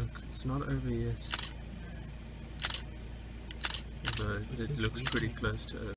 Look, it's not over yet. but it looks pretty close to Earth.